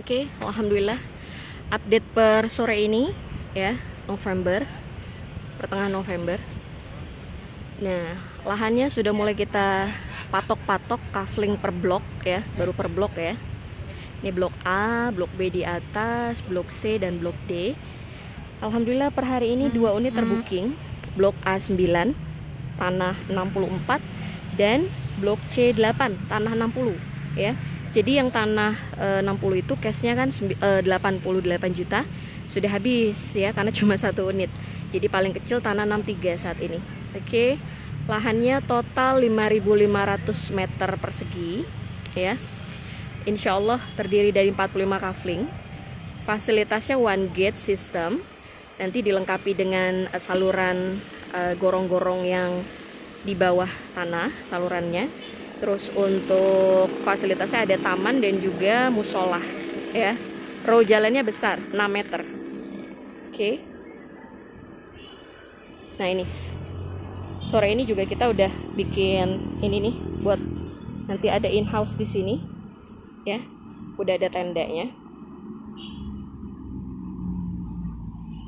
Oke, alhamdulillah update per sore ini ya, November. Pertengahan November. Nah, lahannya sudah mulai kita patok-patok kafling per blok ya, baru per blok ya. Ini blok A, blok B di atas, blok C dan blok D. Alhamdulillah per hari ini dua unit terbooking. Blok A9 tanah 64 dan blok C8 tanah 60 ya. Jadi yang tanah e, 60 itu cashnya kan e, 88 juta sudah habis ya karena cuma satu unit. Jadi paling kecil tanah 63 saat ini. Oke. Lahannya total 5.500 meter persegi ya. Insya Allah terdiri dari 45 kafling. Fasilitasnya one gate system. Nanti dilengkapi dengan e, saluran e, gorong-gorong uh, yang di bawah tanah salurannya Terus untuk fasilitasnya ada taman dan juga musola ya. Row jalannya besar, 6 meter. Oke. Nah, ini. Sore ini juga kita udah bikin ini nih buat nanti ada in house di sini. Ya. Udah ada tendanya.